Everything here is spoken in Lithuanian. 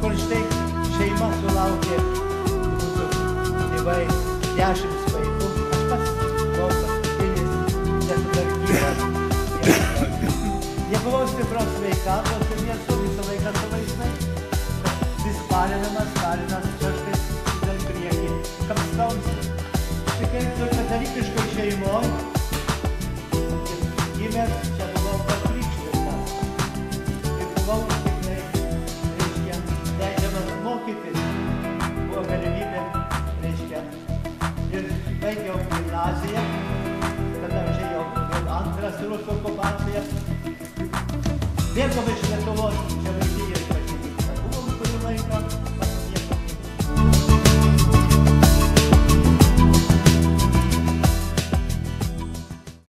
kur štai šeima sulaukė mūsų tėvai dešimt vaikų. Aš pats buvau paskutinis nesutvarkytas. Nebuvau stiprios sveikatos ir nesu visą laiką su vaistais. Vis palinamas, palinamas, čia štai dėl priekį. Kapstausi. Tikrai turiu katalikiškai šeimoj. Gimęs čia buvau pakrikštytas. Ir buvau şey yok Naziye, kada kopacije.